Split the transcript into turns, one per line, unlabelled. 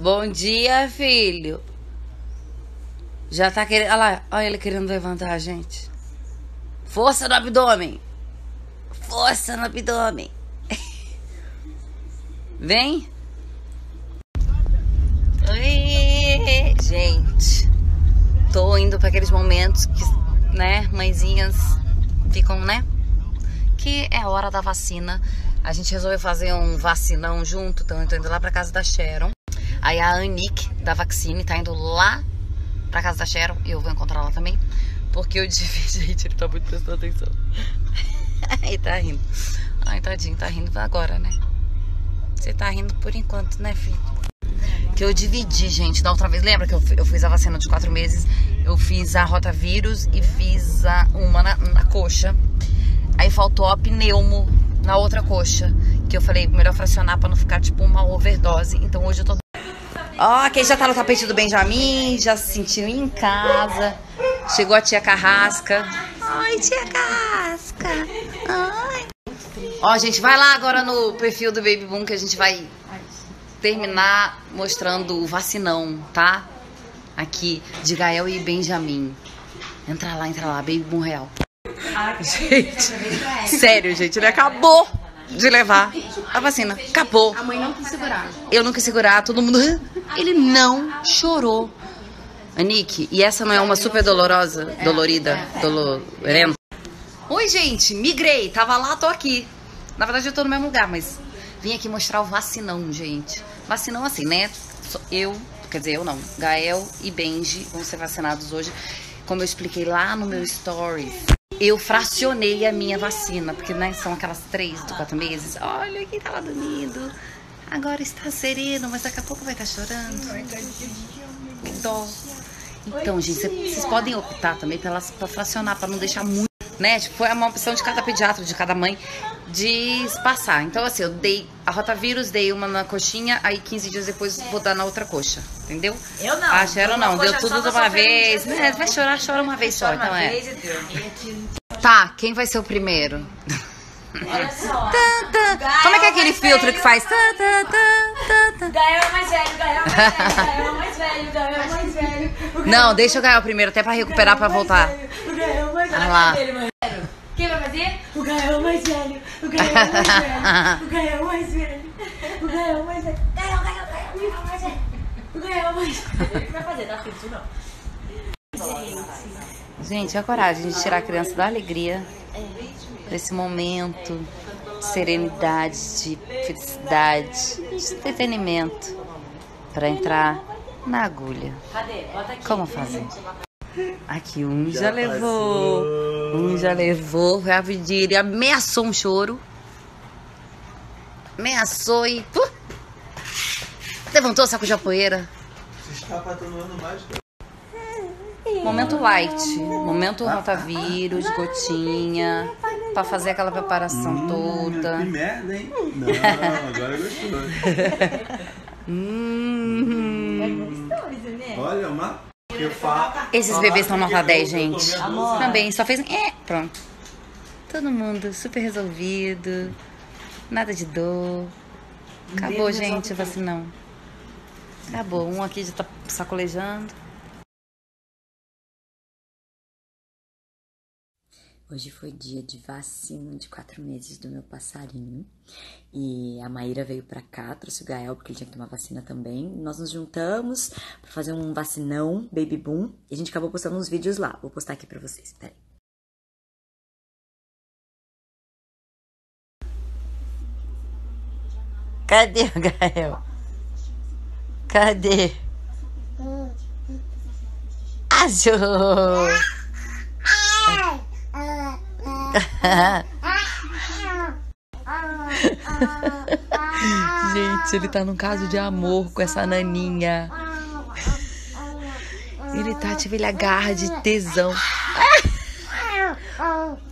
Bom dia, filho. Já tá querendo. Olha lá, olha ele querendo levantar a gente. Força no abdômen. Força no abdômen. Vem. Oi, gente. Tô indo para aqueles momentos que, né, mãezinhas ficam, né? Que é a hora da vacina. A gente resolveu fazer um vacinão junto, então eu tô indo lá pra casa da Sharon. Aí a Anique da Vaccine tá indo lá pra casa da Sharon e eu vou encontrar lá também. Porque eu dividi, gente, ele tá muito prestando atenção. Aí tá rindo. Ai, tadinho, tá rindo agora, né? Você tá rindo por enquanto, né, filho? Que eu dividi, gente, da outra vez. Lembra que eu, eu fiz a vacina de quatro meses? Eu fiz a rotavírus e fiz a, uma na, na coxa. Aí faltou a pneumo na outra coxa. Que eu falei, melhor fracionar pra não ficar tipo uma overdose. Então hoje eu tô. Ó, quem já tá no tapete do Benjamin, já se sentiu em casa. Chegou a tia Carrasca. Oi, tia Carrasca. Ai. Ó, gente, vai lá agora no perfil do Baby Boom que a gente vai terminar mostrando o vacinão, tá? Aqui de Gael e Benjamin. Entra lá, entra lá, Baby Boom Real. Gente, sério, gente, ele acabou de levar a vacina. Acabou.
A mãe não quis segurar.
Eu não quis segurar, todo mundo. Ele não chorou. Anique, e essa não é uma super dolorosa? Dolorida? Dolorenta? Oi, gente, migrei. Tava lá, tô aqui. Na verdade, eu tô no mesmo lugar, mas vim aqui mostrar o vacinão, gente. Vacinão assim, né? Eu, quer dizer, eu não. Gael e Benji vão ser vacinados hoje. Como eu expliquei lá no meu stories, eu fracionei a minha vacina, porque né, são aquelas três do quatro meses. Olha quem tava dormindo. Agora está sereno, mas daqui a pouco vai estar chorando. Que dó. Então, gente, vocês podem optar também pra fracionar, pra não deixar muito, né? Tipo, é uma opção de cada pediatra, de cada mãe, de passar. Então, assim, eu dei a rotavírus, dei uma na coxinha, aí 15 dias depois vou dar na outra coxa, entendeu?
Eu não.
Ah, Sharon não, deu tudo de uma vez.
um dia,
Né? Vai chorar, chora uma vez só, então é. Tá, quem vai ser o primeiro?
Olha só.
Como é que é aquele filtro que faz?
Gael é mais velho, Gael é mais velho, Gael é mais velho, Gael é mais velho. Gael
Não, deixa eu ganhar o primeiro, até pra recuperar, pra
é mais
voltar.
velho, O Gael é mais velho.
Ah lá.
Cadê ele, mano? Quem vai fazer? O Gael é mais velho. O Gael é mais velho. O Gael é mais velho. O Gael é mais velho. Gael, Gael, Gael, Gael mais velho. O Gael é mais velho. Vai fazer, tá, filho? Não.
Gente, a coragem de tirar a criança da alegria pra esse momento de serenidade, de felicidade, de entretenimento, pra entrar na agulha.
Cadê? Bota aqui.
Como fazer? Aqui, um já, levou, um já levou, pedir, ele ameaçou um choro, ameaçou e uh, levantou o saco de poeira.
Você está patrocinando mais.
Momento light, momento rotavírus, gotinha, pra fazer aquela preparação toda.
Que merda, hein? Não, agora gostou.
Hum.
Olha, uma.
Esses bebês estão nota 10, gente.
Amor.
Também, só fez. É, pronto. Todo mundo super resolvido. Nada de dor. Acabou, gente, o vacinão. Acabou. Um aqui já tá sacolejando.
Hoje foi dia de vacina de quatro meses do meu passarinho. E a Maíra veio pra cá, trouxe o Gael, porque ele tinha que tomar vacina também. Nós nos juntamos pra fazer um vacinão, baby boom. E a gente acabou postando uns vídeos lá. Vou postar aqui pra vocês, peraí.
Cadê o Gael? Cadê? Achou! Gente, ele tá num caso de amor com essa naninha. Ele tá, tipo, ele agarra de tesão.